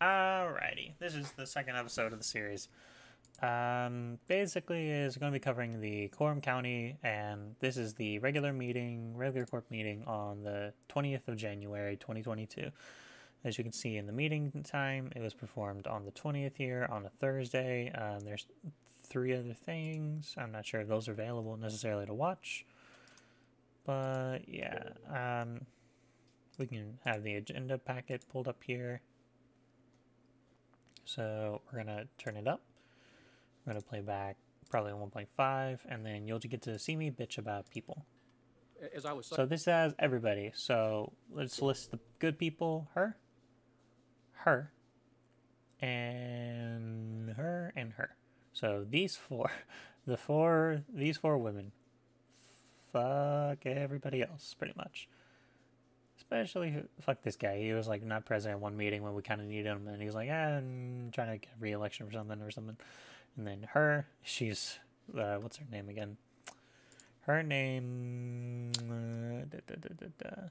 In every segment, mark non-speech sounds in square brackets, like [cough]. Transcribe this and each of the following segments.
Alrighty, this is the second episode of the series. Um, basically, is going to be covering the Quorum County, and this is the regular meeting, regular corp meeting on the 20th of January, 2022. As you can see in the meeting time, it was performed on the 20th here on a Thursday. Um, there's three other things. I'm not sure if those are available necessarily to watch, but yeah, um, we can have the agenda packet pulled up here. So we're gonna turn it up. We're gonna play back probably 1.5, and then you'll just get to see me bitch about people. As I was saying, So this has everybody. So let's list the good people. Her, her, and her, and her. So these four, [laughs] the four, these four women, fuck everybody else, pretty much. Especially fuck this guy. He was like not present at one meeting when we kind of needed him, and he was like, "Ah, I'm trying to get re-election or something or something." And then her, she's uh, what's her name again? Her name. Uh, da, da, da. I'm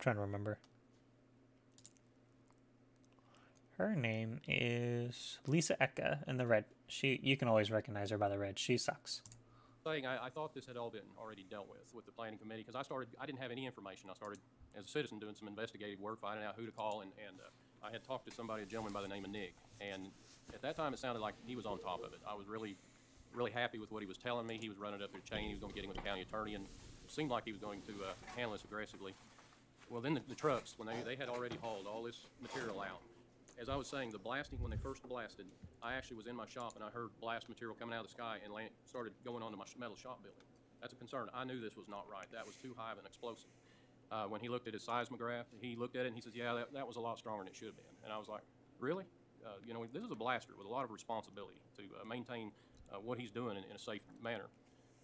trying to remember. Her name is Lisa Ecke in the red. She, you can always recognize her by the red. She sucks. Saying I, I thought this had all been already dealt with with the planning committee because I started, I didn't have any information. I started as a citizen doing some investigative work, finding out who to call, and, and uh, I had talked to somebody, a gentleman by the name of Nick, and at that time it sounded like he was on top of it. I was really, really happy with what he was telling me. He was running up the chain. He was going to get in with the county attorney, and it seemed like he was going to uh, handle this aggressively. Well, then the, the trucks, when they, they had already hauled all this material out. As I was saying, the blasting, when they first blasted, I actually was in my shop and I heard blast material coming out of the sky and land, started going onto my metal shop building. That's a concern. I knew this was not right. That was too high of an explosive. Uh, when he looked at his seismograph, he looked at it and he says, yeah, that, that was a lot stronger than it should have been. And I was like, really? Uh, you know, this is a blaster with a lot of responsibility to uh, maintain uh, what he's doing in, in a safe manner.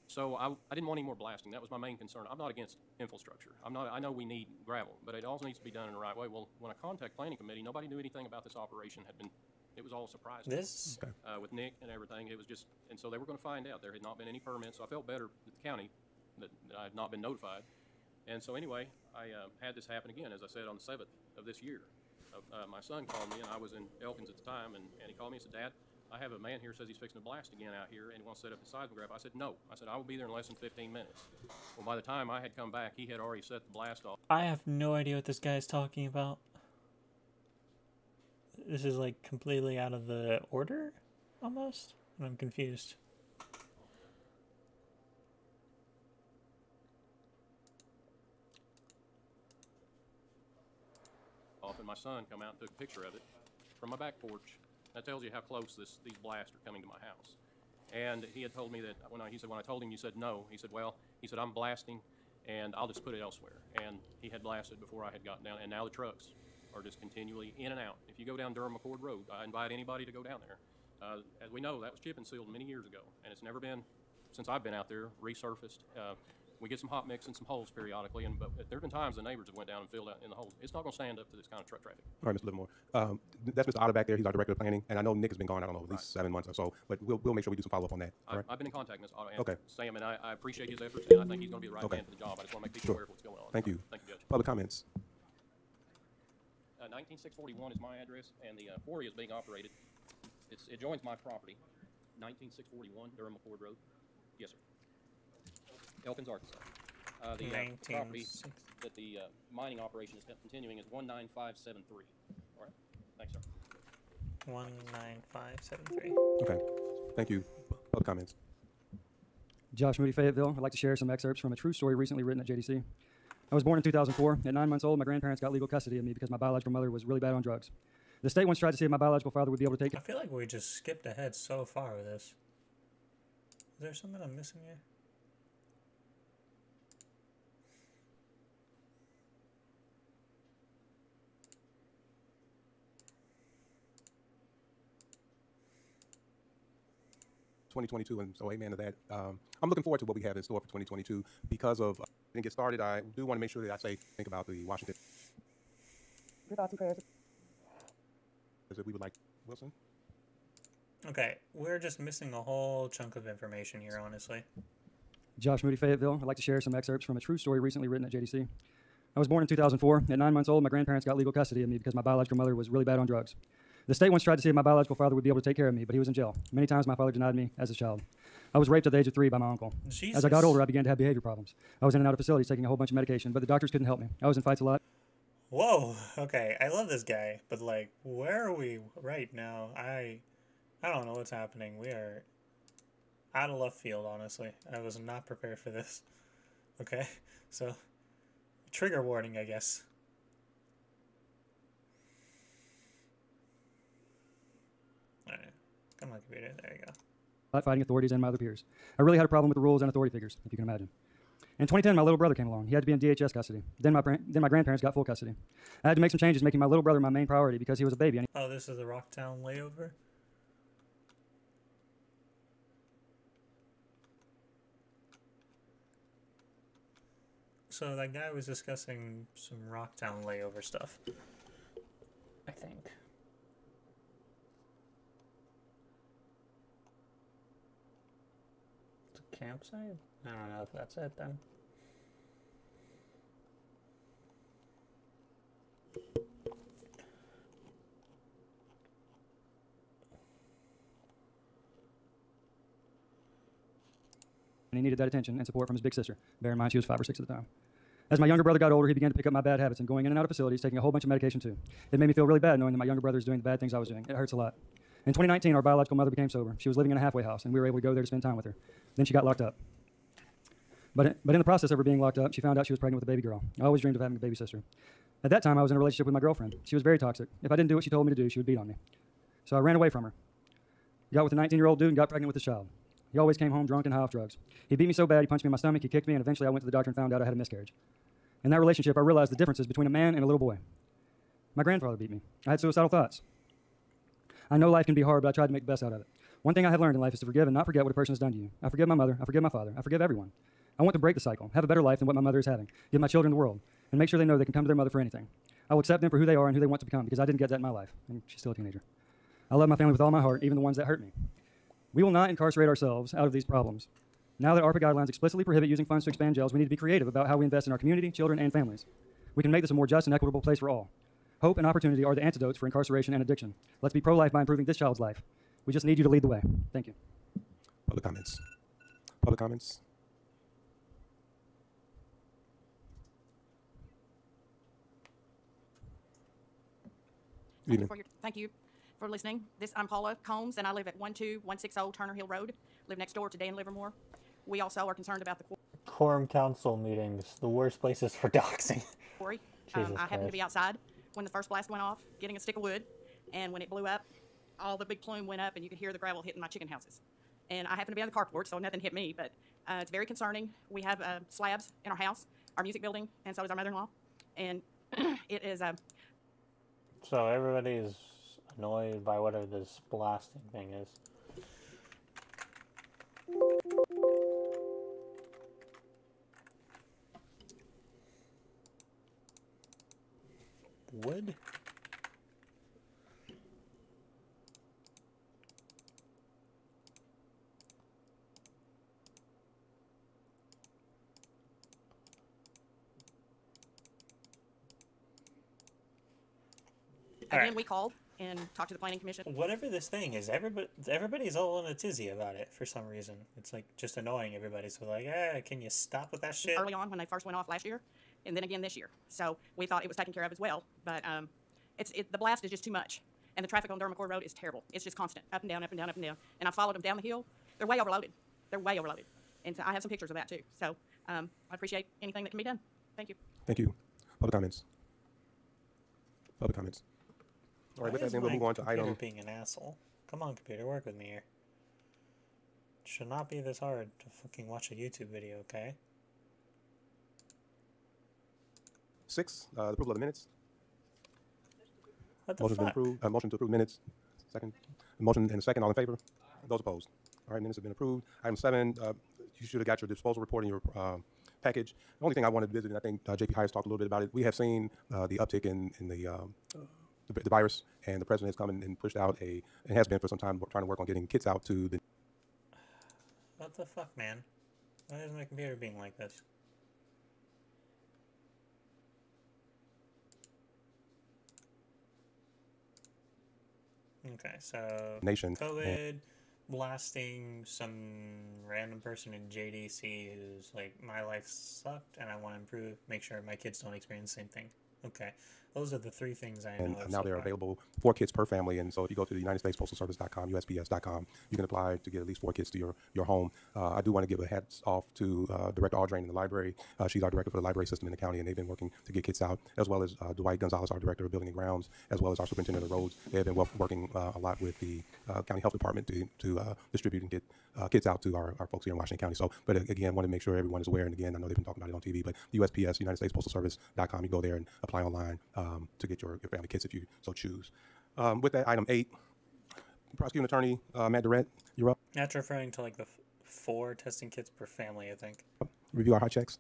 So I, I didn't want any more blasting. That was my main concern. I'm not against infrastructure. I'm not, I know we need gravel, but it also needs to be done in the right way. Well, when I contact planning committee, nobody knew anything about this operation. Had been, it was all a surprise. to me This uh, with Nick and everything. It was just, and so they were going to find out. There had not been any permits, so I felt better at the county that, that I had not been notified. And so anyway, I uh, had this happen again, as I said, on the seventh of this year. Uh, uh, my son called me, and I was in Elkins at the time, and, and he called me and said, Dad, I have a man here says he's fixing to blast again out here, and he wants to set up a seismograph. I said, No. I said, I will be there in less than 15 minutes. Well, by the time I had come back, he had already set the blast off. I have no idea what this guy's talking about. This is like completely out of the order, almost. And I'm confused. off, and my son come out and took a picture of it from my back porch. That tells you how close this, these blasts are coming to my house. And he had told me that when I, he said, when I told him you said no, he said, well, he said, I'm blasting and I'll just put it elsewhere. And he had blasted before I had gotten down, and now the trucks are just continually in and out. If you go down Durham McCord Road, I invite anybody to go down there. Uh, as we know, that was chip and sealed many years ago, and it's never been, since I've been out there, resurfaced. Uh, we get some hot mix and some holes periodically, and but there have been times the neighbors have went down and filled out in the holes. It's not going to stand up to this kind of truck traffic. All right, Mr. Livermore. Um, that's Mr. Otter back there. He's our director of planning, and I know Nick has been gone. I don't know, at least seven months or so. But we'll, we'll make sure we do some follow up on that. All I, right. I've been in contact with Ms. Otto and Okay. Sam, and I, I appreciate his efforts, and I think he's going to be the right Okay. man for the job. I just want to make people Sure. aware of what's going on. Thank you. Thank you, Judge. Public comments. Uh, 19641 is my address, and the uh, quarry is being operated. It's, it joins my property, 19641 Durham McCord Road. Yes, sir. Elkins, Arkansas. Uh, the uh, property that the uh, mining operation is continuing is 19573. All right. Thanks, sir. 19573. Okay. Thank you. Public comments. Josh Moody, Fayetteville. I'd like to share some excerpts from a true story recently written at JDC. I was born in 2004. At nine months old, my grandparents got legal custody of me because my biological mother was really bad on drugs. The state once tried to see if my biological father would be able to take I feel like we just skipped ahead so far with this. Is there something I'm missing here? Twenty twenty two, and so amen to that. Um, I'm looking forward to what we have in store for twenty twenty two. Because of uh, didn't get started, I do want to make sure that I say think about the Washington. Your thoughts and prayers. That we would like Wilson. Okay, we're just missing a whole chunk of information here, honestly. Josh Moody, Fayetteville. I'd like to share some excerpts from a true story recently written at JDC. I was born in 2004. At nine months old, my grandparents got legal custody of me because my biological mother was really bad on drugs. The state once tried to see if my biological father would be able to take care of me, but he was in jail. Many times my father denied me as a child. I was raped at the age of three by my uncle. As I got older, I began to have behavior problems. I was in and out of facilities taking a whole bunch of medication, but the doctors couldn't help me. I was in fights a lot. Whoa. Okay, I love this guy, but like, where are we right now? I, I don't know what's happening. We are out of left field. Honestly, I was not prepared for this. Okay, so trigger warning, I guess. All right, come on, computer. There you go. lot fighting authorities and my other peers. I really had a problem with the rules and authority figures, if you can imagine. In 2010, my little brother came along. He had to be in DHS custody. Then my, then my grandparents got full custody. I had to make some changes, making my little brother my main priority because he was a baby. And Oh, this is the Rocktown layover. So that guy was discussing some Rocktown layover stuff. I think. It's a campsite? I don't know if that's it then. And he needed that attention and support from his big sister. Bear in mind, she was five or six at the time. As my younger brother got older, he began to pick up my bad habits and going in and out of facilities, taking a whole bunch of medication too. It made me feel really bad knowing that my younger brother is doing the bad things I was doing. It hurts a lot. In 2019, our biological mother became sober. She was living in a halfway house, and we were able to go there to spend time with her. Then she got locked up. But, but in the process of her being locked up, she found out she was pregnant with a baby girl. I always dreamed of having a baby sister. At that time, I was in a relationship with my girlfriend. She was very toxic. If I didn't do what she told me to do, she would beat on me. So I ran away from her. Got with a 19 year old dude and got pregnant with his child. He always came home drunk and high off drugs. He beat me so bad, he punched me in my stomach, he kicked me, and eventually I went to the doctor and found out I had a miscarriage. In that relationship, I realized the differences between a man and a little boy. My grandfather beat me. I had suicidal thoughts. I know life can be hard, but I tried to make the best out of it. One thing I have learned in life is to forgive and not forget what a person has done to you. I forgive my mother, I forgive my father, I forgive everyone. I want to break the cycle, have a better life than what my mother is having, give my children the world, and make sure they know they can come to their mother for anything. I will accept them for who they are and who they want to become because I didn't get that in my life, and she's still a teenager. I love my family with all my heart, even the ones that hurt me. We will not incarcerate ourselves out of these problems. Now that ARPA guidelines explicitly prohibit using funds to expand jails, we need to be creative about how we invest in our community, children, and families. We can make this a more just and equitable place for all. Hope and opportunity are the antidotes for incarceration and addiction. Let's be pro life by improving this child's life. We just need you to lead the way. Thank you. Public comments. Public comments. Thank you for your, thank you for listening. This, I'm Paula Combs, and I live at 12160 Turner Hill Road. Live next door to Dan Livermore. We also are concerned about the Quorum council meetings, the worst places for [laughs] doxing. Sorry, Um, I happen to be outside when the first blast went off, getting a stick of wood, and when it blew up, all the big plume went up, and you could hear the gravel hitting my chicken houses. And I happened to be on the carport, so nothing hit me, but uh, it's very concerning. We have uh, slabs in our house, our music building, and so does our mother-in-law. And [clears throat] it is uh, So everybody is annoyed by whatever this blasting thing is. Wood? again, Alright. we called and talked to the planning commission. Whatever this thing is, everybody everybody's all in a tizzy about it for some reason. It's like just annoying everybody. So like, eh, can you stop with that shit? early on when they first went off last year, and then again this year. So we thought it was taken care of as well. But um, it's it, the blast is just too much, and the traffic on Durham McCord Road is terrible. It's just constant, up and down, up and down, up and down. And I followed them down the hill. They're way overloaded. They're way overloaded, and so I have some pictures of that too. So um, I appreciate anything that can be done. Thank you. Thank you. Public comments. Public comments. All right, Why with that, is then we'll my move on to computer item. being an asshole. Come on, computer, work with me here. It should not be this hard to fucking watch a YouTube video, okay? Six, uh, the approval of the minutes. What the Motion's been fuck? approved. Uh, motion to approve minutes. Second. Motion and a second. All in favor? Those opposed? All right, minutes have been approved. Item seven, uh, you should have got your disposal report in your uh, package. The only thing I wanted to visit, and I think uh, JP Hires talked a little bit about it, we have seen uh, the uptick in, in the, um, the, the virus, and the president has come in and pushed out a, and has been for some time, trying to work on getting kits out to the What the fuck, man? Why is my computer being like this? Okay, so nation. COVID blasting some random person in JDC who's like, my life sucked and I want to improve, make sure my kids don't experience the same thing. Okay, those are the three things I and know. of now so they're available four kids per family. And so if you go to the United States Postal Service.com, USPS.com, you can apply to get at least four kids to your, your home. Uh, I do want to give a hats off to uh, Director Aldrain in the library. Uh, she's our director for the library system in the county, and they've been working to get kids out, as well as uh, Dwight Gonzalez, our director of building and grounds, as well as our superintendent of roads. They have been wo- working uh, a lot with the uh, county health department to, to uh, distribute and get uh, kids out to our, our folks here in Washington County. So, but again, want to make sure everyone is aware. And again, I know they've been talking about it on TV, but USPS, United States Postal Service.com, you go there and apply online um, to get your, your family kits if you so choose. Um, with that, item eight, prosecuting attorney uh, Matt Durrett, you're up. That's referring to like the f- four testing kits per family, I think. Review our hot checks.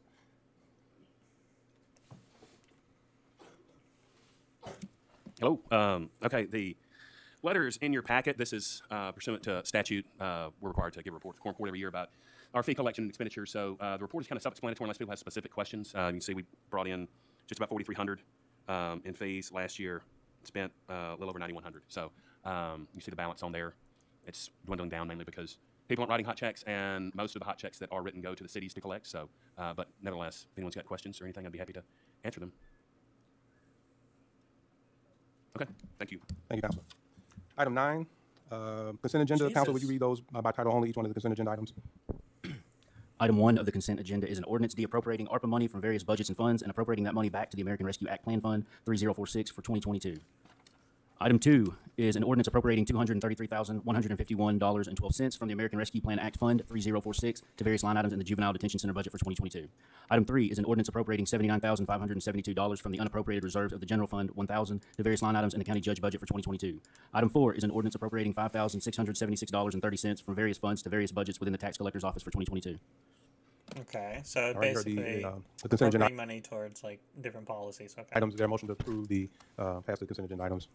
Hello. Um, okay, the letter is in your packet. This is uh, pursuant to statute. Uh, we're required to give a report to the Court every year about our fee collection and expenditure. So uh, the report is kind of self-explanatory unless people have specific questions. Uh, you can see we brought in just about 4,300 um, in fees last year. Spent uh, a little over 9,100. So um, you see the balance on there. It's dwindling down mainly because people aren't writing hot checks, and most of the hot checks that are written go to the cities to collect. So, uh, but nevertheless, if anyone's got questions or anything, I'd be happy to answer them. Okay, thank you. Thank you, Counselor. Item nine, uh, consent agenda. Counsel, would you read those by title only, each one of the consent agenda items? Item one of the consent agenda is an ordinance deappropriating ARPA money from various budgets and funds and appropriating that money back to the American Rescue Act Plan Fund 3046 for 2022. Item two is an ordinance appropriating $233,151.12 from the American Rescue Plan Act Fund 3046 to various line items in the Juvenile Detention Center budget for 2022. Item three is an ordinance appropriating $79,572 from the unappropriated reserves of the General Fund 1000 to various line items in the County Judge budget for 2022. Item four is an ordinance appropriating $5,676.30 from various funds to various budgets within the Tax Collector's Office for 2022. Okay, so All right, you heard the, basically uh, the consent agenda money towards like different policies. Okay. items. Is there a motion to approve the, uh, pass the consent agenda items?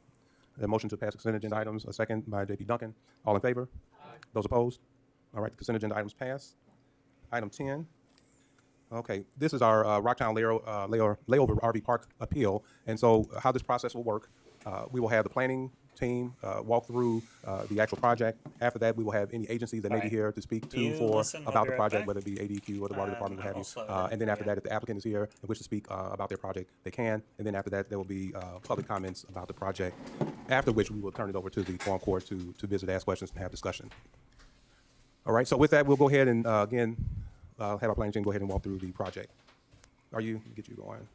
The motion to pass the consent agenda items, a second by J.P. Duncan. All in favor? Those opposed? All right, the consent agenda items pass. Item ten. Okay, this is our uh, Rocktown layer, uh, layer, layover RV park appeal. And so uh, how this process will work, uh, we will have the planning team uh, walk through uh, the actual project. After that, we will have any agencies that may be here to speak to You for listen, about the project, back. whether it be ADQ or the water Um, department, what have you. Uh, and then after again. that, if the applicant is here and wish to speak uh, about their project, they can. And then after that, there will be uh, public comments about the project. After which, we will turn it over to the quorum court to to visit, ask questions, and have discussion. All right. So with that, we'll go ahead and uh, again uh, have our planning team go ahead and walk through the project. Are you get you going?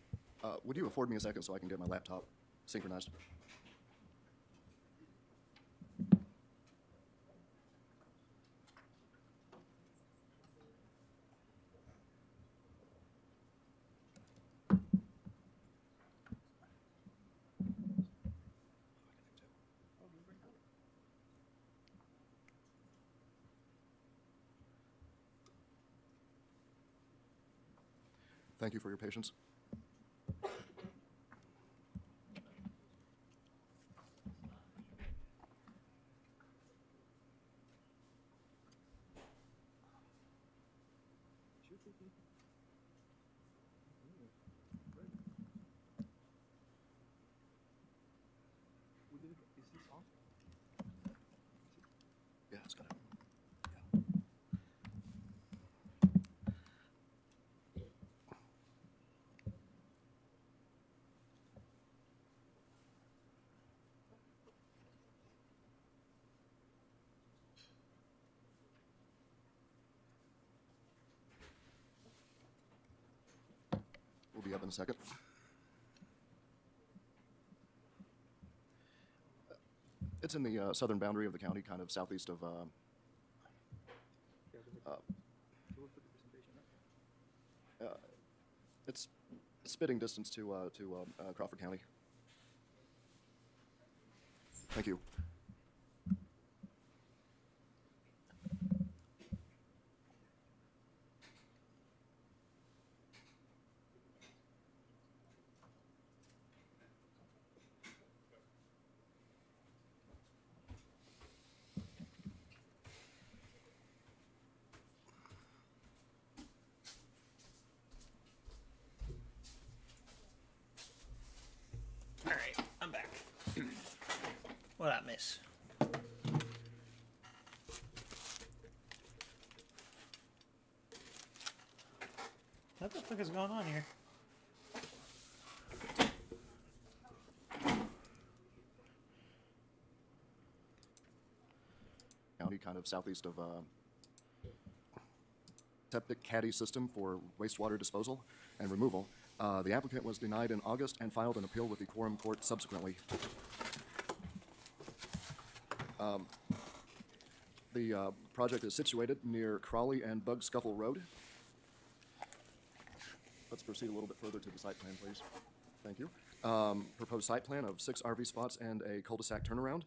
Uh, would you afford me a second so I can get my laptop synchronized? Thank you for your patience. Be up in a second. It's in the uh, southern boundary of the county, kind of southeast of. Uh, uh, uh, it's spitting distance to uh, to uh, Crawford County. Thank you. All right, I'm back. what I miss? fuck is going on here? County, kind of southeast of uh, septic caddy system for wastewater disposal and removal. Uh, The applicant was denied in August and filed an appeal with the quorum court subsequently. Um, The uh, project is situated near Crawley and Bug Scuffle Road. Let's proceed a little bit further to the site plan, please. Thank you. Um, Proposed site plan of six RV spots and a cul-de-sac turnaround.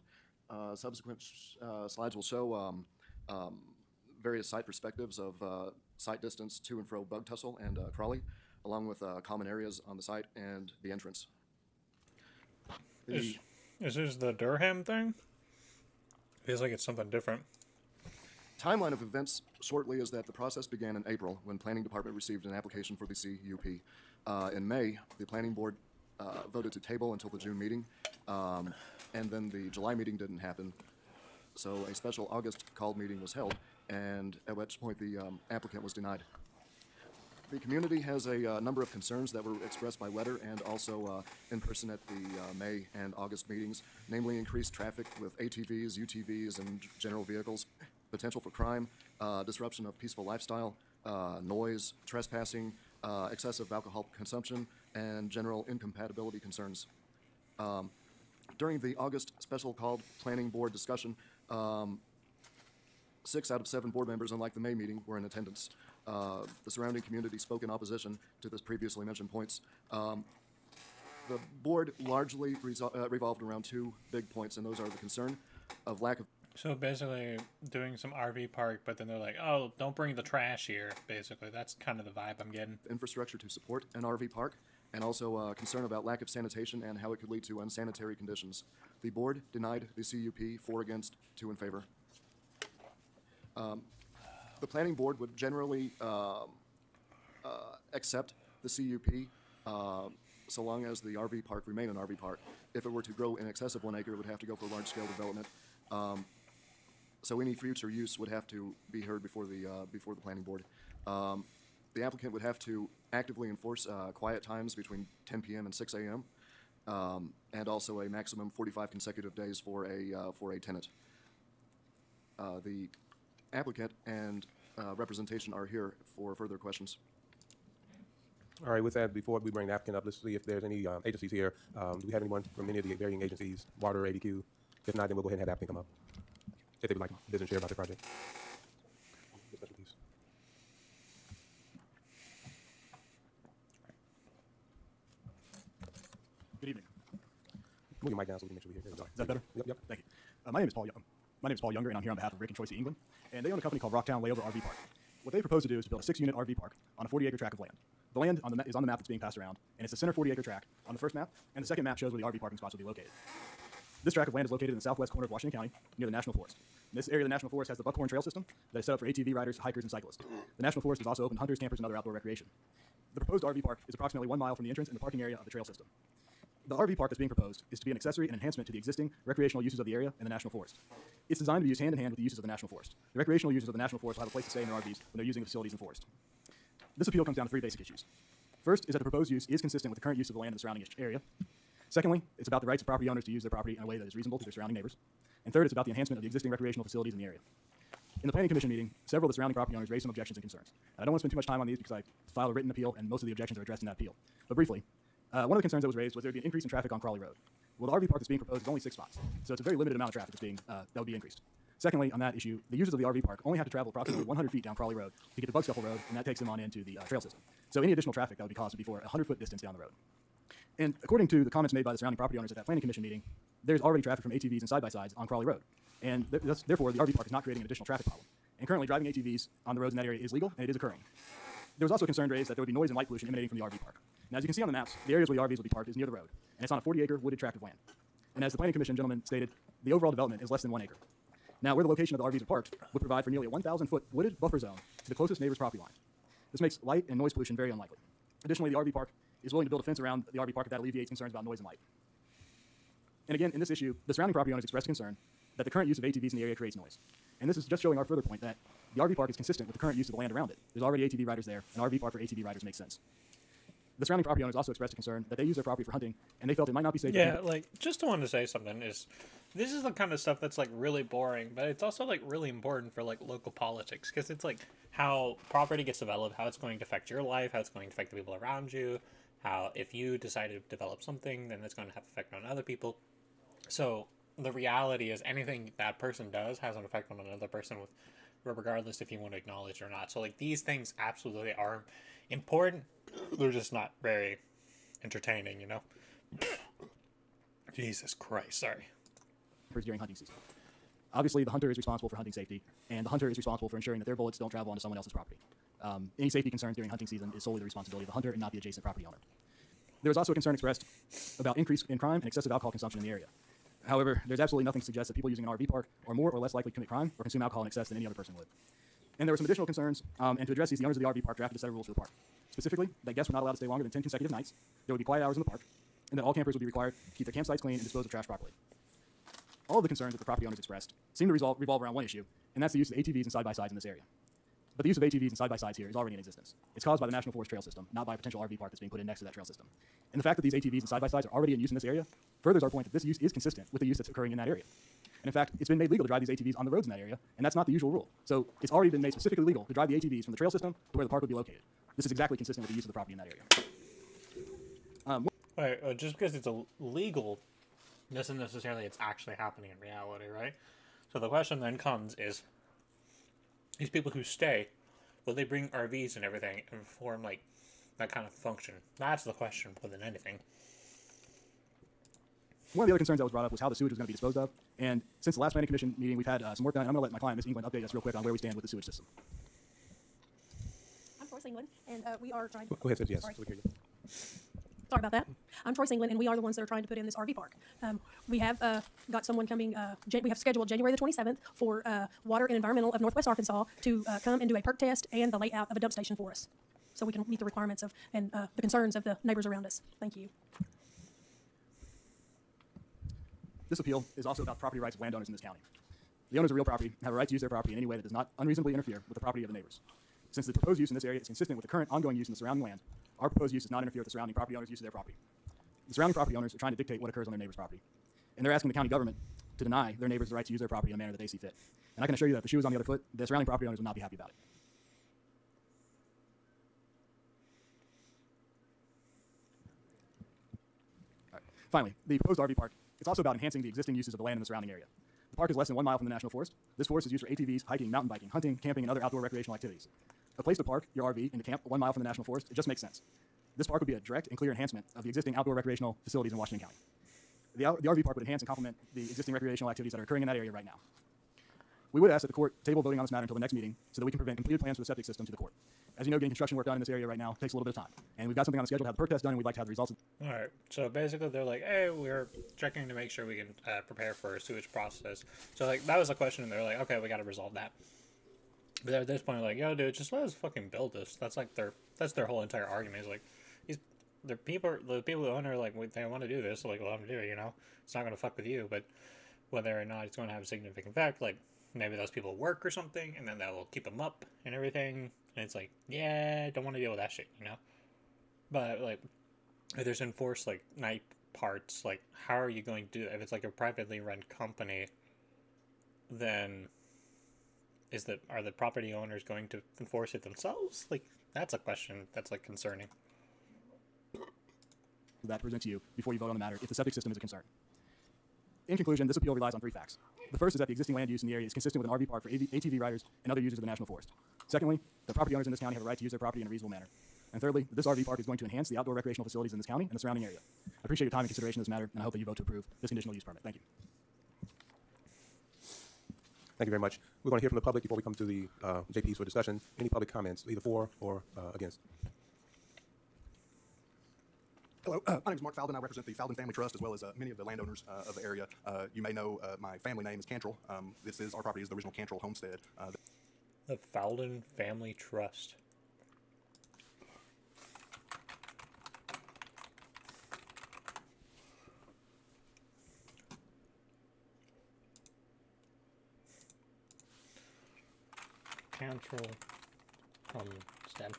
Uh, Subsequent sh- uh, slides will show um, um, various site perspectives of uh, site distance to and fro Bug Tussle and uh, Crawley, along with uh, common areas on the site and the entrance. The- Is, is this the Durham thing? Feels like it's something different. Timeline of events shortly is that the process began in April when Planning Department received an application for the CUP. Uh, in May, the Planning Board uh, voted to table until the June meeting, um, and then the July meeting didn't happen. So a special August called meeting was held, and at which point the um, applicant was denied. The community has a uh, number of concerns that were expressed by letter and also uh, in person at the uh, May and August meetings, namely increased traffic with ATVs, UTVs, and general vehicles, potential for crime, uh, disruption of peaceful lifestyle, uh, noise, trespassing, uh, excessive alcohol consumption, and general incompatibility concerns. Um, During the August special called Planning Board discussion, um, Six out of seven board members, unlike the May meeting, were in attendance. Uh, The surrounding community spoke in opposition to the previously mentioned points. Um, The board largely uh, revolved around two big points, and those are the concern of lack of So basically, doing some RV park, but then they're like, "Oh, don't bring the trash here." Basically, that's kind of the vibe I'm getting. infrastructure to support an RV park, and also uh, concern about lack of sanitation and how it could lead to unsanitary conditions. The board denied the CUP, four against, two in favor. Um, The planning board would generally um, uh, accept the CUP uh, so long as the RV park remain an RV park. If it were to grow in excess of one acre, it would have to go for large-scale development. Um, So any future use would have to be heard before the, uh, before the planning board. Um, The applicant would have to actively enforce uh, quiet times between 10 PM and 6 AM, um, and also a maximum 45 consecutive days for a, uh, for a tenant. Uh, The applicant and uh, representation are here for further questions. All right, with that, before we bring the applicant up, let's see if there's any um, agencies here. Um, Do we have anyone from any of the varying agencies, water, ADQ? If not, then we'll go ahead and have the applicant come up. If they would like to visit share about their project. Good evening. Move your mic down so we can make sure we hear. There we go. Is that better? Yep, yep. Thank you. Uh, my name is Paul. Young. My name is Paul Younger, and I'm here on behalf of Rick and Tracy England. And they own a company called Rocktown Layover RV Park. What they propose to do is to build a six-unit RV park on a 40-acre tract of land. The land on the is on the map that's being passed around, and it's the center 40-acre tract on the first map, and the second map shows where the RV parking spots will be located. This tract of land is located in the southwest corner of Washington County, near the National Forest. This area of the National Forest has the Buckhorn Trail System that is set up for ATV riders, hikers, and cyclists. The National Forest is also open to hunters, campers, and other outdoor recreation. The proposed RV park is approximately one mile from the entrance and the parking area of the trail system. The RV park that's being proposed is to be an accessory and enhancement to the existing recreational uses of the area and the National Forest. It's designed to be used hand in hand with the uses of the National Forest. The recreational users of the National Forest will have a place to stay in their RVs when they're using the facilities in the forest. This appeal comes down to three basic issues. First is that the proposed use is consistent with the current use of the land in the surrounding area. Secondly, it's about the rights of property owners to use their property in a way that is reasonable to their surrounding neighbors. And third, it's about the enhancement of the existing recreational facilities in the area. In the Planning Commission meeting, several of the surrounding property owners raised some objections and concerns. And I don't want to spend too much time on these because I filed a written appeal and most of the objections are addressed in that appeal. But briefly, uh, one of the concerns that was raised was there would be an increase in traffic on Crawley Road. Well, the RV park that's being proposed is only six spots, so it's a very limited amount of traffic that's being, uh, that would be increased. Secondly, on that issue, the users of the RV park only have to travel approximately 100 feet down Crawley Road to get to Bug Scuffle Road, and that takes them on into the uh, trail system. So any additional traffic that would be caused would be for a 100 foot distance down the road. And according to the comments made by the surrounding property owners at that planning commission meeting, there's already traffic from ATVs and side by sides on Crawley Road. And th- therefore, the RV park is not creating an additional traffic problem. And currently, driving ATVs on the roads in that area is legal and it is occurring. There was also concern raised that there would be noise and light pollution emanating from the RV park. Now, as you can see on the maps, the areas where the RVs will be parked is near the road, and it's on a 40 acre wooded tract of land. And as the planning commission gentleman stated, the overall development is less than one acre. Now, where the location of the RVs are parked would provide for nearly a 1,000 foot wooded buffer zone to the closest neighbor's property line. This makes light and noise pollution very unlikely. Additionally, the RV park is willing to build a fence around the RV park if that alleviates concerns about noise and light. And again, in this issue, the surrounding property owners expressed concern that the current use of ATVs in the area creates noise. And this is just showing our further point that the RV park is consistent with the current use of the land around it. There's already ATV riders there, and RV park for ATV riders makes sense. The surrounding property owners also expressed a concern that they use their property for hunting, and they felt it might not be safe. Yeah, like just wanted to say something is this is the kind of stuff that's like really boring, but it's also like really important for like local politics because it's like how property gets developed, how it's going to affect your life, how it's going to affect the people around you, how if you decide to develop something, then it's going to have effect on other people. So the reality is anything that person does has an effect on another person with regardless if you want to acknowledge it or not. So like these things absolutely are important. They're just not very entertaining, you know. [laughs] Jesus Christ, sorry. during hunting season. Obviously, the hunter is responsible for hunting safety, and the hunter is responsible for ensuring that their bullets don't travel onto someone else's property. Um, any safety concerns during hunting season is solely the responsibility of the hunter and not the adjacent property owner. There was also a concern expressed about increase in crime and excessive alcohol consumption in the area. However, there's absolutely nothing to suggest that people using an RV park are more or less likely to commit crime or consume alcohol in excess than any other person would. And there were some additional concerns, um, and to address these, the owners of the RV park drafted a set of rules for the park. Specifically, that guests were not allowed to stay longer than 10 consecutive nights, there would be quiet hours in the park, and that all campers would be required to keep their campsites clean and dispose of trash properly. All of the concerns that the property owners expressed seem to resolve, revolve around one issue, and that's the use of ATVs and side-by-sides in this area. But the use of ATVs and side-by-sides here is already in existence. It's caused by the National Forest Trail System, not by a potential RV park that's being put in next to that trail system. And the fact that these ATVs and side-by-sides are already in use in this area furthers our point that this use is consistent with the use that's occurring in that area. And in fact, it's been made legal to drive these ATVs on the roads in that area, and that's not the usual rule. So it's already been made specifically legal to drive the ATVs from the trail system to where the park would be located. This is exactly consistent with the use of the property in that area. Um, Right, uh, just because it's illegal doesn't necessarily it's actually happening in reality, right? So the question then comes is these people who stay, will they bring RVs and everything and form like that kind of function? That's the question more than anything. One of the other concerns that was brought up was how the sewage was going to be disposed of. And since the last planning commission meeting, we've had uh, some work done. I'm going to let my client, Ms. England, update us real quick on where we stand with the sewage system. I'm Troy England, and uh, we are trying. To- Go ahead, Cynthia. Yes, Sorry. about that. I'm Troy England, and we are the ones that are trying to put in this RV park. Um, we have uh, got someone coming. Uh, we have scheduled January the 27th for uh, Water and Environmental of Northwest Arkansas to uh, come and do a perk test and the layout of a dump station for us, so we can meet the requirements of and uh, the concerns of the neighbors around us. Thank you. This appeal is also about property rights of landowners in this county. The owners of real property have a right to use their property in any way that does not unreasonably interfere with the property of the neighbors. Since the proposed use in this area is consistent with the current ongoing use in the surrounding land, our proposed use does not interfere with the surrounding property owners' use of their property. The surrounding property owners are trying to dictate what occurs on their neighbor's property, and they're asking the county government to deny their neighbors the right to use their property in a manner that they see fit. And I can assure you that if the shoe was on the other foot, the surrounding property owners would not be happy about it. Right. Finally, the proposed RV park is also about enhancing the existing uses of the land in the surrounding area. The park is less than one mile from the national forest. This forest is used for ATVs, hiking, mountain biking, hunting, camping, and other outdoor recreational activities. A place to park your RV and to camp one mile from the national forest, it just makes sense. This park would be a direct and clear enhancement of the existing outdoor recreational facilities in Washington County. The, the RV park would enhance and complement the existing recreational activities that are occurring in that area right now. We would ask that the court table voting on this matter until the next meeting so that we can present completed plans for the septic system to the court. As you know, getting construction work done in this area right now takes a little bit of time. And we've got something on the schedule to have the perk test done, and we'd like to have the results All right. So basically, they're like, "Hey, we're checking to make sure we can uh, prepare for a sewage process." So like that was the question, and they're like, "Okay, we got to resolve that." But at this point, like, "Yo, dude, just let us fucking build this." That's like their that's their whole entire argument. Is like, these the people the people who own are like, they want to do this, so like, let them do it. You know, it's not gonna fuck with you, but whether or not it's going to have a significant effect, like maybe those people work or something, and then that will keep them up and everything. And it's like, yeah, don't want to deal with that shit, you know. But like, if there's enforced like night parts, like how are you going to do that? If it's like a privately run company, then is the are the property owners going to enforce it themselves? Like that's a question that's like concerning. that to present to you before you vote on the matter if the septic system is a concern. In conclusion, this appeal relies on three facts. The first is that the existing land use in the area is consistent with an RV park for ATV riders and other users of the national forest. Secondly, the property owners in this county have a right to use their property in a reasonable manner. And thirdly, this RV park is going to enhance the outdoor recreational facilities in this county and the surrounding area. I appreciate your time and consideration of this matter, and I hope that you vote to approve this conditional use permit. Thank you. Thank you very much. We're going to hear from the public before we come to the uh, JPs for discussion. Any public comments, either for or uh, against? Hello, uh, my name is Mark Falden. I represent the Falden Family Trust as well as uh, many of the landowners uh, of the area. Uh, you may know uh, my family name is Cantrell. Um, this is our property is the original Cantrell homestead. Uh, The Fowden Family Trust. Cantrell Homestead.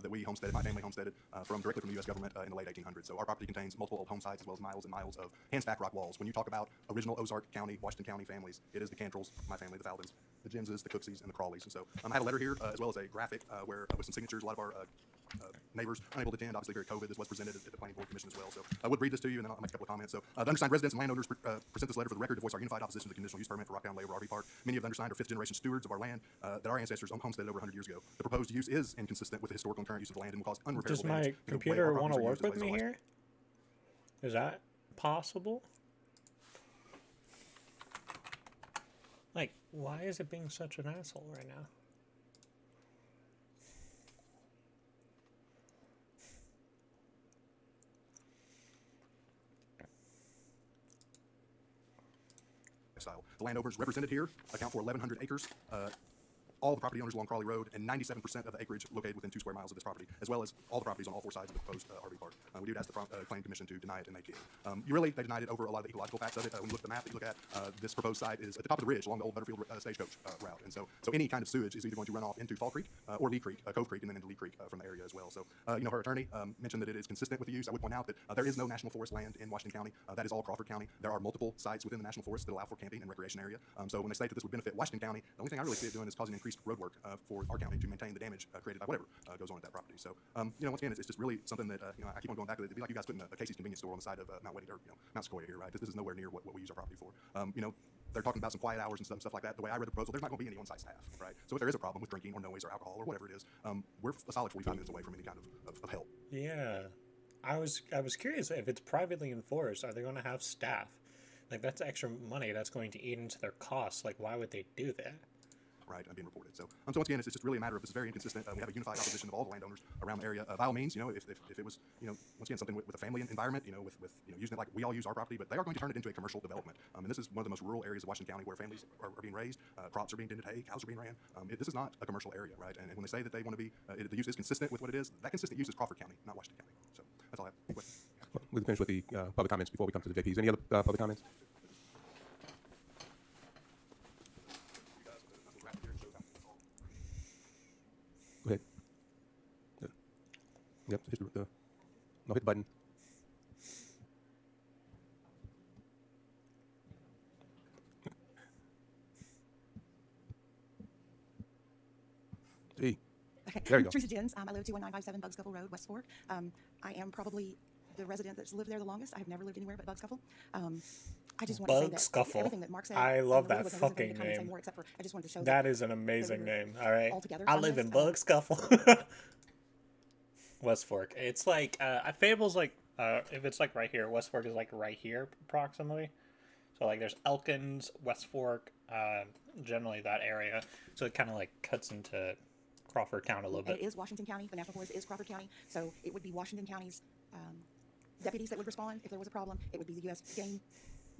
that we homesteaded, my family homesteaded uh, from directly from the U.S. government uh, in the late 1800s. So our property contains multiple old home sites as well as miles and miles of hand stacked rock walls. When you talk about original Ozark County, Washington County families, it is the Cantrells, my family, the Faldens, the Jameses, the Cooksies, and the Crawleys. And so um, I have a letter here uh, as well as a graphic uh, where uh, with some signatures. A lot of our uh, uh, neighbors unable to attend, obviously during COVID. This was presented at the Planning Board Commission as well. So I would read this to you, and then I'll make a couple of comments. So uh, the undersigned residents and landowners pre- uh, present this letter for the record to voice our unified opposition to the conditional use permit for Rocktown Layover RV Park. Many of the undersigned are fifth generation stewards of our land uh, that our ancestors owned homesteaded over 100 years ago. The proposed use is inconsistent with the historical and current use of the land and will cause unrepairable Does damage my to the way computer want to work with me here? Is that possible? Like, why is it being such an asshole right now? lifestyle. The landowners represented here account for 1,100 acres. Uh, all the property owners along Crawley Road and 97% of the acreage located within two square miles of this property, as well as all the properties on all four sides of the proposed uh, RV park. Uh, we did ask the uh, Planning Commission to deny it, and they did. Um, you really, they denied it over a lot of the ecological facts of it. Uh, when you look at the map that you look at, uh, this proposed site is at the top of the ridge along the old Butterfield uh, stagecoach route. And so, so any kind of sewage is either going to run off into Fall Creek or Lee Creek, Cove Creek, and then into Lee Creek from the area as well. So, you know, her attorney um, mentioned that it is consistent with the use. I would point out that there is no national forest land in Washington County. That is all Crawford County. There are multiple sites within the national forest that allow for camping and recreation area. Um, so when they state that this would benefit Washington County, the only thing I really see it doing is causing increased road work uh, for our county to maintain the damage uh, created by whatever uh, goes on at that property. So, um, you know, once again, it's, it's just really something that, you know, I keep on going back to it. It'd be like you guys putting a, a Casey's convenience store on the side of Mount Wetty, or, you know, Mount Sequoyah here, right? This, this is nowhere near what, what we use our property for. Um, you know, they're talking about some quiet hours and stuff, stuff like that. The way I read the proposal, there's not going to be any on-site staff, right? So if there is a problem with drinking or noise or alcohol or whatever it is, um, we're a solid 45 minutes away from any kind of, of, of help. Yeah, I was I was curious if it's privately enforced, are they going to have staff? Like that's extra money that's going to eat into their costs. Like why would they do that? Right, uh, being reported. So, um, so once again, it's, it's just really a matter of it's very inconsistent. Uh, we have a unified opposition of all the landowners around the area. Uh, by all means, you know, if, if, if it was, you know, once again, something with, with a family environment, you know, with, with you know, using it like we all use our property, but they are going to turn it into a commercial development. Um, and this is one of the most rural areas of Washington County where families are, are being raised, uh, crops are being tended, hay, cows are being ran. Um, it, this is not a commercial area, right? And, and when they say that they want to be, uh, it, the use is consistent with what it is, that consistent use is Crawford County, not Washington County. So that's all I have. We can finish with the uh, public comments before we come to the JPs. Any other public comments? Go ahead. Yeah. Yep. Hit the, the, no, hit the button. Gee. Okay. There you go. Teresa Jens. Um, I live at 21957 Bugscuffle Road, West Fork. Um, I am probably the resident that's lived there the longest. I have never lived anywhere but Bugscuffle. Um, I just want to say that Bugscuffle. everything that Mark said. I love that wasn't- wasn't going fucking to come and say name. More, except for I just wanted to show That is an amazing name. All right. all together I on live this, in um, Bug Scuffle. West Fork. It's like uh, Fable's like uh, if it's like right here. West Fork is like right here approximately. So like there's Elkins, West Fork, uh, generally that area. So it kind of like cuts into Crawford County a little bit. it is Washington County. The National Forest is Crawford County. So it would be Washington County's um, deputies that would respond if there was a problem. It would be the U.S. Game,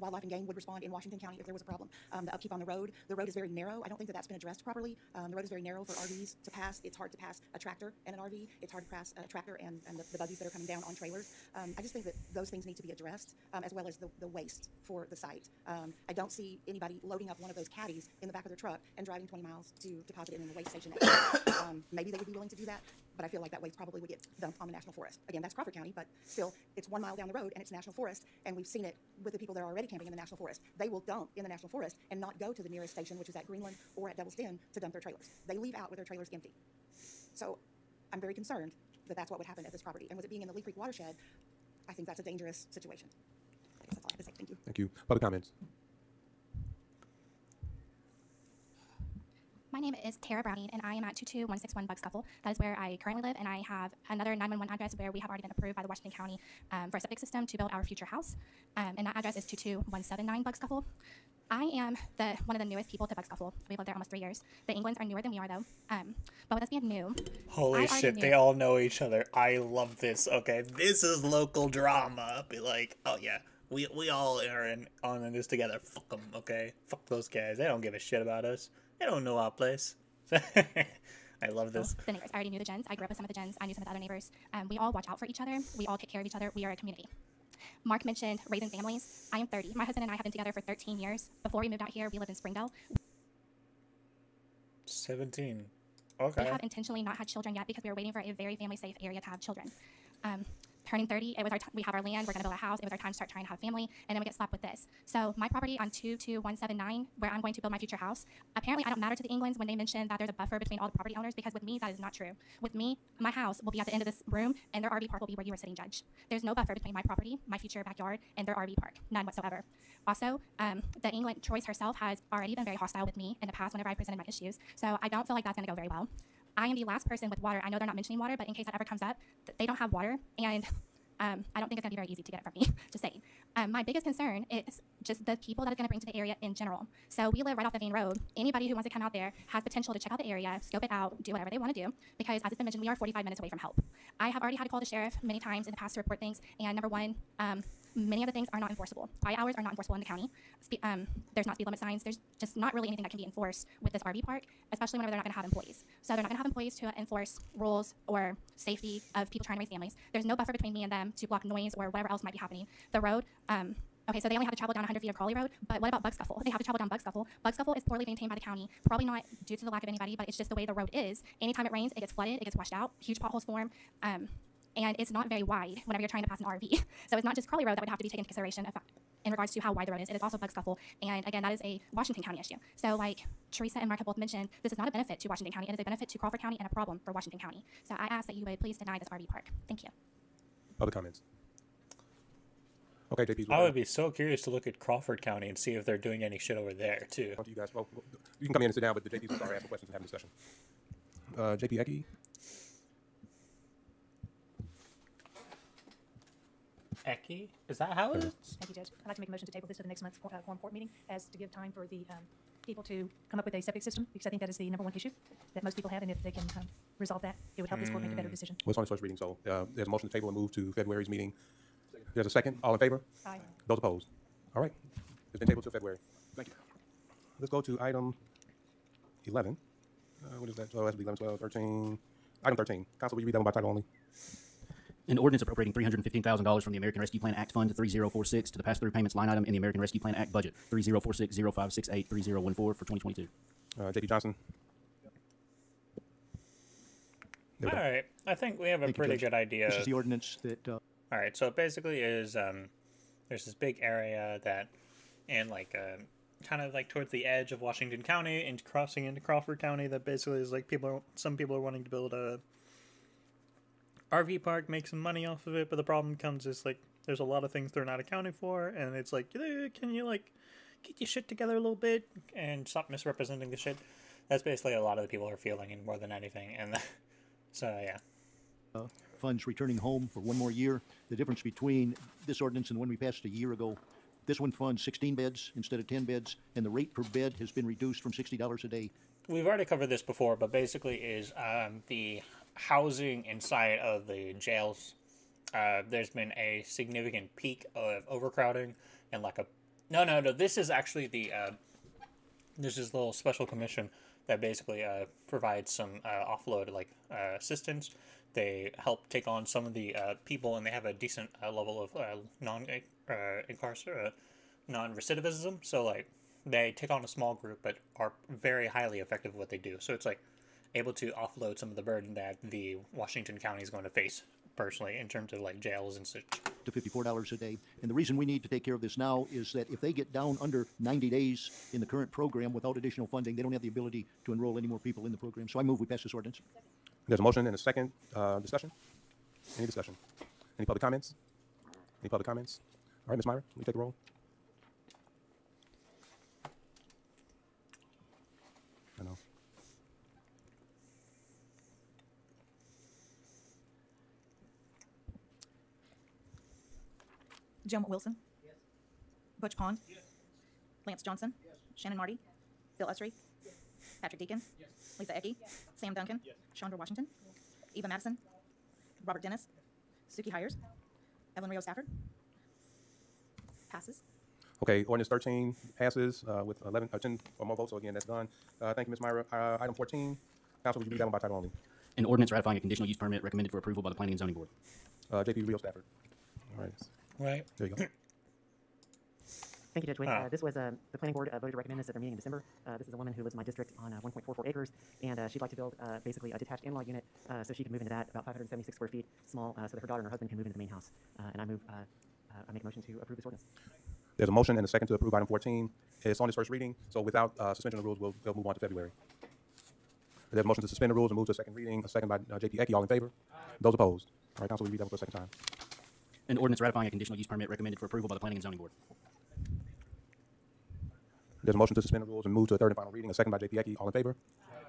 Wildlife and Game would respond in Washington County if there was a problem. Um, the upkeep on the road, the road is very narrow. I don't think that that's been addressed properly. Um, the road is very narrow for RVs to pass. It's hard to pass a tractor and an RV. It's hard to pass a tractor and, and the, the buggies that are coming down on trailers. Um, I just think that those things need to be addressed, um, as well as the, the waste for the site. Um, I don't see anybody loading up one of those caddies in the back of their truck and driving 20 miles to deposit it in the waste station. [coughs] um, maybe they would be willing to do that, but I feel like that waste probably would get dumped on the national forest. Again, that's Crawford County, but still, it's one mile down the road and it's national forest, and we've seen it with the people that are already camping in the national forest. They will dump in the national forest and not go to the nearest station, which is at Greenland or at Devil's Den, to dump their trailers. They leave out with their trailers empty. So I'm very concerned that that's what would happen at this property. And with it being in the Lee Creek watershed, I think that's a dangerous situation. I guess that's all I have to say. Thank you. Thank you. Public comments. My name is Tara Browning, and I am at 22161 Bugscuffle. That is where I currently live, and I have another 911 address where we have already been approved by the Washington County um, for a septic system to build our future house. Um, and that address is 22179 Bugscuffle. I am the one of the newest people to Bugscuffle. We've lived there almost three years. The Englands are newer than we are, though. Um, but with us being new, Holy shit, they all know each other. I love this. Okay, this is local drama. Be like, oh yeah, we we all are in on in this together. Fuck them, okay? Fuck those guys. They don't give a shit about us. They don't know our place. [laughs] I love this. The neighbors. I already knew the gens. I grew up with some of the gens. I knew some of the other neighbors. Um, we all watch out for each other. We all take care of each other. We are a community. Mark mentioned raising families. I am 30. My husband and I have been together for 13 years. Before we moved out here, we lived in Springdale. 17. Okay. We have intentionally not had children yet because we were waiting for a very family safe area to have children. Um, turning 30, it was our t- we have our land, we're going to build a house. It was our time to start trying to have family, and then we get slapped with this. So my property on 22179, where I'm going to build my future house, apparently I don't matter to the Englands when they mention that there's a buffer between all the property owners because with me that is not true. With me, my house will be at the end of this room, and their RV park will be where you are sitting, Judge. There's no buffer between my property, my future backyard, and their RV park, none whatsoever. Also, um, the England Choice herself has already been very hostile with me in the past whenever I presented my issues. So I don't feel like that's going to go very well. I am the last person with water. I know they're not mentioning water, but in case that ever comes up, th- they don't have water, and um, I don't think it's going to be very easy to get it from me. [laughs] just saying. Um, my biggest concern is just the people that it's going to bring to the area in general. So we live right off the main road. Anybody who wants to come out there has potential to check out the area, scope it out, do whatever they want to do. Because as it's been mentioned, we are 45 minutes away from help. I have already had to call the sheriff many times in the past to report things. And number one, um, many of the things are not enforceable. Quiet hours are not enforceable in the county. Spe- um, there's not speed limit signs. There's just not really anything that can be enforced with this RV park, especially whenever they're not going to have employees. So they're not going to have employees to enforce rules or safety of people trying to raise families. There's no buffer between me and them to block noise or whatever else might be happening. The road. Um, Okay, so they only have to travel down 100 feet of Crawley Road, but what about Bug Scuffle? They have to travel down Bug Scuffle. Bug Scuffle is poorly maintained by the county, probably not due to the lack of anybody, but it's just the way the road is. Anytime it rains, it gets flooded, it gets washed out, huge potholes form. Um, and it's not very wide whenever you're trying to pass an RV. [laughs] so it's not just Crawley Road that would have to be taken into consideration if, in regards to how wide the road is. It is also bug scuffle, and again, that is a Washington County issue. So, like Teresa and Mark have both mentioned, this is not a benefit to Washington County. It is a benefit to Crawford County and a problem for Washington County. So, I ask that you would please deny this RV park. Thank you. Other comments? Okay, JP. I would be so curious to look at Crawford County and see if they're doing any shit over there too. You guys, well, you can come in and sit down, but the JP's will start asking questions and having a discussion. Uh, JP Ecke? Ecke? Is that how it is? Thank you, Judge. I'd like to make a motion to table this to the next month's quorum quorum court meeting as to give time for the um, people to come up with a septic system, because I think that is the number one issue that most people have, and if they can um, resolve that, it would help this court make a better decision. Well, it's on its first reading, so uh, there's a motion to table and move to February's meeting. There's a second. All in favor? Aye. Those opposed? All right. It's been tabled to February. Thank you. Let's go to item 11. Uh, what is that? Oh, that's 11, 12, 13. Item 13. Council, will you read that one by title only? An ordinance appropriating $315,000 from the American Rescue Plan Act Fund 3046 to the pass-through payments line item in the American Rescue Plan Act budget 30460568 3014 for 2022. Uh, JP Johnson? There we All go. right, I think we have a Thank pretty Judge. good idea. This is the ordinance that, uh, All right, so it basically is um, there's this big area that, and like uh, kind of like towards the edge of Washington County and crossing into Crawford County. That basically is like people. Are, some people are wanting to build a RV park, make some money off of it, but the problem comes is like there's a lot of things they're not accounting for, and it's like, "Eh, can you like get your shit together a little bit and stop misrepresenting the shit? That's basically a lot of the people are feeling, and more than anything, and [laughs] so yeah. uh, funds returning home for one more year. The difference between this ordinance and the one we passed a year ago, this one funds 16 beds instead of 10 beds, and the rate per bed has been reduced from $60 a day. we've already covered this before, but basically is um, the housing inside of the jails. Uh, there's been a significant peak of overcrowding and like a no no no. This is actually the uh, is this little special commission that basically uh, provides some uh, offload like uh, assistance. They help take on some of the uh, people, and they have a decent level of non incarcer non recidivism. So like they take on a small group, but are very highly effective at what they do. So it's like able to offload some of the burden that the Washington County is going to face personally in terms of like jails and such. to $54 a day. And the reason we need to take care of this now is that if they get down under 90 days in the current program without additional funding, they don't have the ability to enroll any more people in the program. So I move we pass this ordinance. There's a motion and a second uh, discussion. Any discussion? Any public comments? Any public comments? All right, Ms. Myra, will you take the roll? Joe Wilson. Butch Pond. Lance Johnson. Shannon Marty. Bill Usry. Patrick Deacon. Lisa Ecke. Sam Duncan. Chandra Washington. Eva Madison. Robert Dennis. Suki Highers. Evelyn Rio Stafford. Passes. Okay, ordinance 13 passes uh, with 11, uh, 10 or more votes, so again, that's done. Uh, Thank you, Ms. Myra. Uh, Item 14, Council, would you read that one by title only? An ordinance ratifying a conditional use permit recommended for approval by the Planning and Zoning Board. Uh, JP Rio Stafford. All right. Right. There you go. Thank you, Judge Wade. Ah. Uh, this was, uh, the planning board uh, voted to recommend this at their meeting in December. Uh, this is a woman who lives in my district on uh, 1.44 acres, and uh, she'd like to build uh, basically a detached in-law unit uh, so she can move into that, about 576 square feet, small, uh, so that her daughter and her husband can move into the main house. Uh, and I move, uh, uh, I make a motion to approve this ordinance. There's a motion and a second to approve item 14. It's on its first reading, so without uh, suspension of the rules, we'll, we'll move on to February. There's a motion to suspend the rules and move to a second reading, a second by uh, JP Ecke. All in favor? Those opposed? All right, Council, will you read that one for a second time? An ordinance ratifying a conditional use permit recommended for approval by the Planning and Zoning Board. There's a motion to suspend the rules and move to a third and final reading, a second by JP Ecke. All in favor?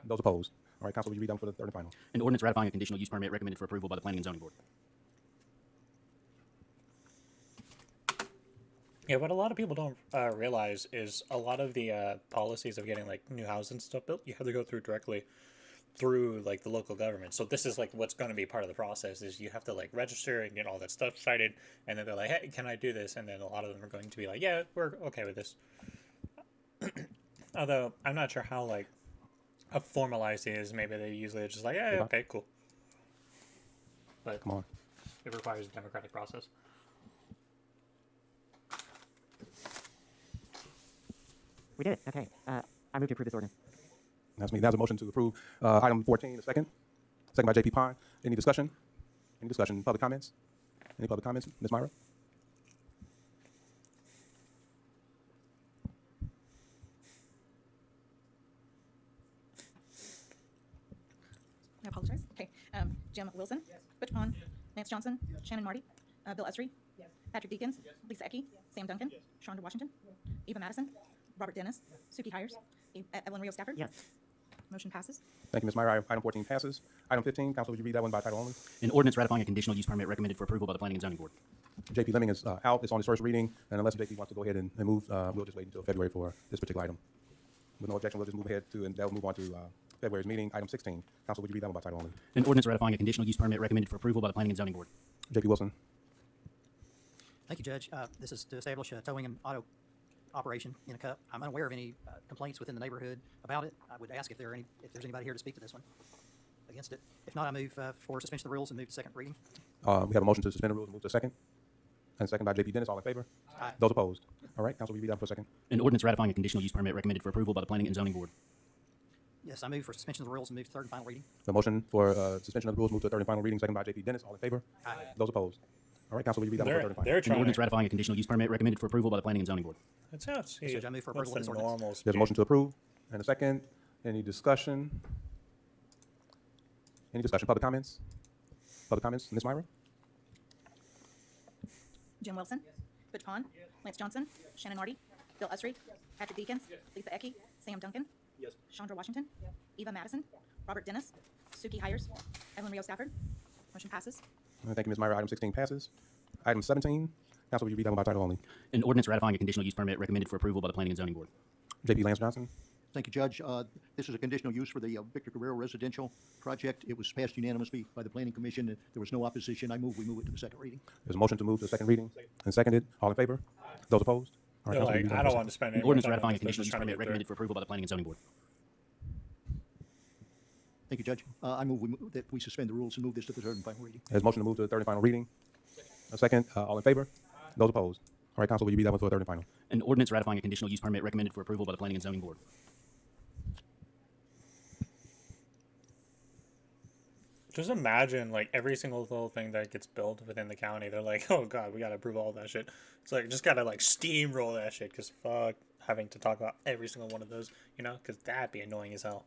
Those opposed? All right, Council, will you read that one for the third and final? An ordinance ratifying a conditional use permit recommended for approval by the Planning and Zoning Board. Yeah, what a lot of people don't uh, realize is a lot of the uh, policies of getting like new houses and stuff built, you have to go through directly through like the local government. So this is like what's going to be part of the process is you have to like register and get all that stuff cited, and then they're like, hey, can I do this? And then a lot of them are going to be like, yeah, we're okay with this. [clears throat] Although I'm not sure how like how formalized it is. Maybe they usually are just like, yeah, okay, cool. But Come on. it requires a democratic process. We did it. Okay. Uh, I move to approve this ordinance. That's me. That's a motion to approve uh, item 14, a second. Second by JP Pine. Any discussion? Any discussion? Public comments? Any public comments? Ms. Myra? I apologize. Okay. Um, Jim Wilson. Butch Pond. Lance Johnson. Shannon Marty. Uh, Bill Esri. Patrick Deakins. Lisa Ecke. Sam Duncan. Shonda Washington. Eva Madison. Robert Dennis. Suki Highers. E- Evelyn Rio Stafford. Yes. Motion passes. Thank you, Ms. Myra. Item 14 passes. Item 15, Council, would you read that one by title only? An ordinance ratifying a conditional use permit recommended for approval by the Planning and Zoning Board. JP Leming is uh, out. It's on his first reading, and unless JP wants to go ahead and, and move, uh, we'll just wait until February for this particular item. With no objection, we'll just move ahead to, and that will move on to uh, February's meeting. Item 16, Council, would you read that one by title only? An ordinance ratifying a conditional use permit recommended for approval by the Planning and Zoning Board. JP Wilson. Thank you, Judge. Uh, This is to establish a towing and auto operation in a CUP. I'm unaware of any uh, complaints within the neighborhood about it. I would ask if there are any, if there's anybody here to speak to this one against it. If not, I move uh, for suspension of the rules and move to second reading. Uh, we have a motion to suspend the rules and move to second. And second by JP Dennis. All in favor? Aye. Those opposed? All right, Council, will you read that for a second? An ordinance ratifying a conditional use permit recommended for approval by the Planning and Zoning Board. Yes, I move for suspension of the rules and move to third and final reading. The motion for uh, suspension of the rules, move to third and final reading, second by JP Dennis. All in favor? Aye. Those opposed? All right, Council, will you read that one for They're, third and final? they're An trying. ordinance ratifying a conditional use permit recommended for approval by the Planning and Zoning Board. Let's not see. Judge, for what's approval of the this ordinance. normal There's a motion to approve and a second. Any discussion? Any discussion? Public comments? Public comments? Ms. Myra? Jim Wilson. Butch Pond. Lance Johnson. Shannon Marty. Bill Esri. Patrick Deakins. Lisa Ecke. Sam Duncan. Chandra Washington. Eva Madison. Robert Dennis. Suki Highers. Evelyn Rio Stafford. Motion passes. All right, Thank you, Ms. Meyer. Item 16 passes. Item 17, Council, will you read that one by title only? An ordinance ratifying a conditional use permit recommended for approval by the Planning and Zoning Board. JP Lance Johnson? Thank you, Judge. Uh, This is a conditional use for the uh, Victor Guerrero residential project. It was passed unanimously by the Planning Commission. and There was no opposition. I move we move it to the second reading. There's a motion to move to the second reading and seconded. All in favor? Those opposed? All right, They're Council, will you like, read that I one don't want to spend An any more ordinance time on ratifying a this. Let's conditional just use try to permit get through recommended it. for approval by the Planning and Zoning Board. Thank you, Judge. Uh, I move we move that we suspend the rules and move this to the third and final reading. There's a motion to move to the third and final reading. A second. Uh, All in favor? Those opposed? All right, Council, will you read that one for a third and final? An ordinance ratifying a conditional use permit recommended for approval by the Planning and Zoning Board. Just imagine like every single little thing that gets built within the county. They're like, oh god, we gotta approve all that shit. It's like just gotta like steamroll that shit because fuck having to talk about every single one of those, you know, because that'd be annoying as hell.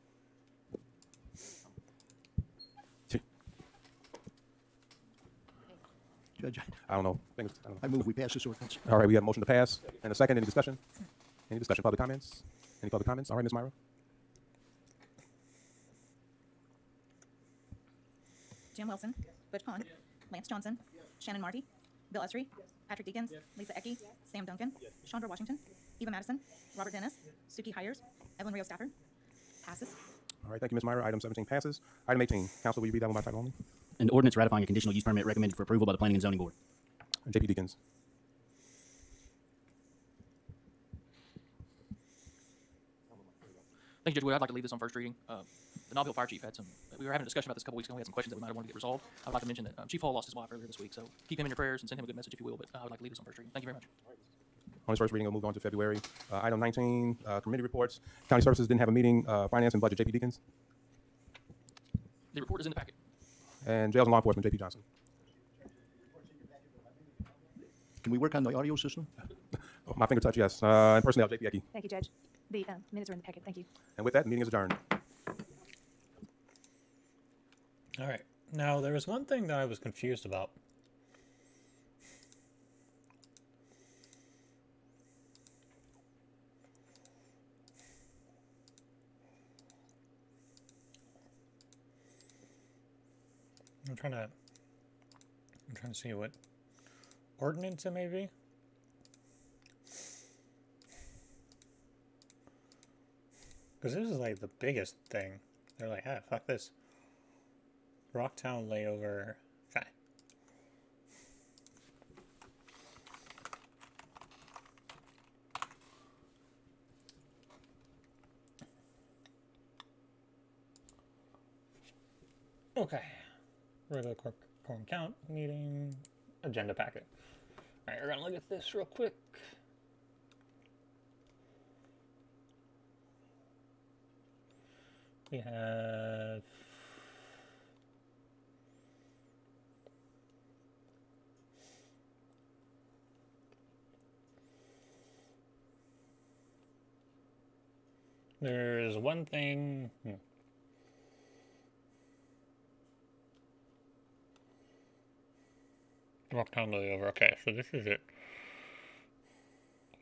Judge, I don't know. I think it's- I don't know. I move we pass this ordinance. All right, we have a motion to pass and a second. Any discussion? Any discussion? Public comments? Any public comments? All right, Ms. Myra? Jim Wilson. Butch Pond. Lance Johnson. Shannon Marty. Bill Esri. Patrick Deakins. Lisa Ecke. Sam Duncan. Chandra Washington. Eva Madison. Robert Dennis. Suki Highers. Evelyn Rio Stafford. Passes. All right, thank you, Ms. Myra. Item 17 passes. Item 18, Council, will you read that one by title only? An ordinance ratifying a conditional use permit recommended for approval by the Planning and Zoning Board. JP Deakins. Thank you, Judge Wood. I'd like to leave this on first reading. Uh, The Nob Hill Fire Chief had some, we were having a discussion about this a couple weeks ago. We had some questions that we might have wanted to get resolved. I would like to mention that um, Chief Hall lost his wife earlier this week, so keep him in your prayers and send him a good message if you will. But uh, I would like to leave this on first reading. Thank you very much. On its first reading, we'll move on to February. Uh, Item 19, uh, committee reports. County Services didn't have a meeting, uh, Finance and Budget, JP Deakins, The report is in the packet. And Jails and Law Enforcement, JP Johnson. Can we work on the audio system? [laughs] Oh, My finger touch, yes. Uh, And Personnel, JP Ecke. Thank you, Judge. The uh, minutes are in the packet. Thank you. And with that, meeting is adjourned. All right. Now, there was one thing that I was confused about. Trying to I'm trying to see what ordinance it may be. Because this is like the biggest thing. They're like, ah, fuck this. Rocktown layover. Okay. Okay. Regular quorum court meeting agenda packet. All right, we're gonna look at this real quick. We have There's one thing. Hmm. Rocktown layover. Okay, so this is it.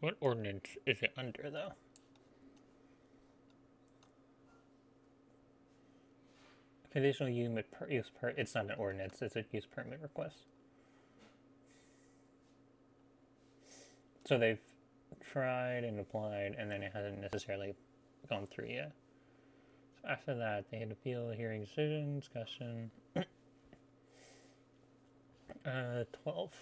What ordinance is it under, though? Conditional use per, use per it's not an ordinance, it's a use permit request. So they've tried and applied and then it hasn't necessarily gone through yet. So after that they had appeal, hearing decision, discussion. Uh twelve.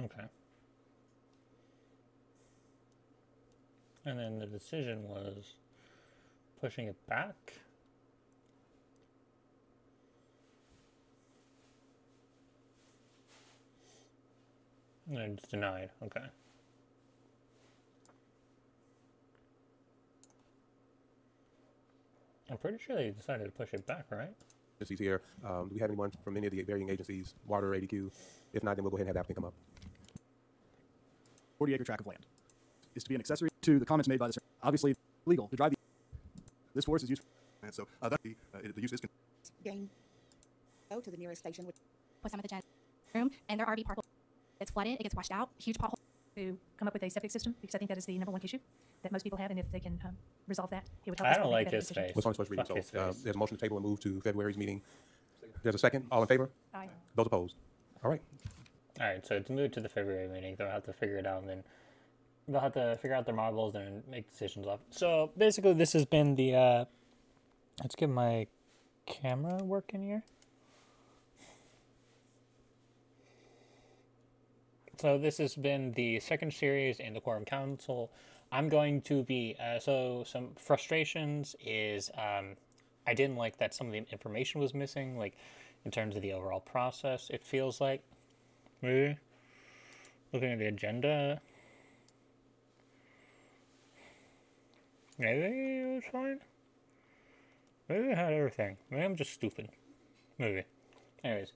Okay. And then the decision was pushing it back. And it's denied. Okay. I'm pretty sure they decided to push it back, right? Agencies here. Um, Do we have anyone from any of the varying agencies, water, ADQ? If not, then we'll go ahead and have the applicant come up. 40 acre tract of land is to be an accessory to the comments made by the obviously legal to drive the this forest is used And so uh, that, uh, the use is con- Gain. Go to the nearest station with with some of the gen room and their RV park. It's flooded. It gets washed out. Huge pothole. To come up with a septic system, because I think that is the number one issue that most people have, and if they can um, resolve that, it would help I us don't all make like a better his decision. face. What's on its first reading? Fuck So uh, face. there's a motion to table and move to February's meeting. There's a second. All in favor? Aye. Those opposed? All right. All right, so it's moved to the February meeting, they'll have to figure it out, and then they'll have to figure out their marbles and make decisions off. So basically, this has been the. Uh, let's get my camera working here. So this has been the second series in the Quorum Council. I'm going to be uh, so some frustrations is um, I didn't like that some of the information was missing, like in terms of the overall process. It feels like maybe looking at the agenda, maybe it was fine. Maybe I had everything. Maybe I'm just stupid. Maybe. Anyways,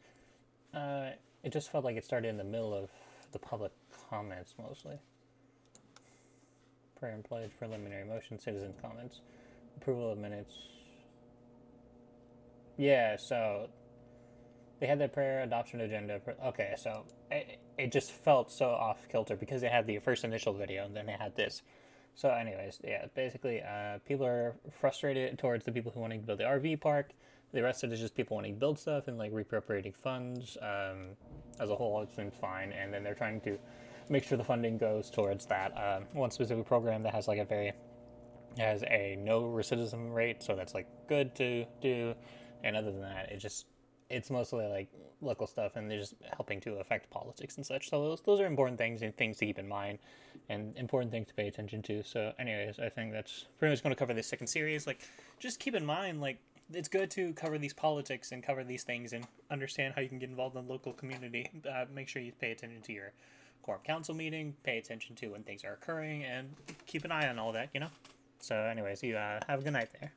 uh, it just felt like it started in the middle of the public comments mostly. Prayer and pledge, preliminary motion, citizen comments, approval of minutes. Yeah, so they had their prayer adoption agenda. Okay, so it, it just felt so off kilter because they had the first initial video and then they had this. So, anyways, yeah, basically, uh, people are frustrated towards the people who want to build the RV park. The rest of it is just people wanting to build stuff and like reappropriating funds. Um, as a whole, it's been fine, and then they're trying to make sure the funding goes towards that. Um, one specific program that has like a very has a no recidivism rate, so that's like good to do. And other than that, it just it's mostly like local stuff, and they're just helping to affect politics and such. So those those are important things and things to keep in mind, and important things to pay attention to. So, anyways, I think that's pretty much going to cover this second series. Like, just keep in mind, like it's good to cover these politics and cover these things and understand how you can get involved in the local community. Uh, make sure you pay attention to your quorum council meeting, pay attention to when things are occurring, and keep an eye on all that. You know. So, anyways, you uh, have a good night there.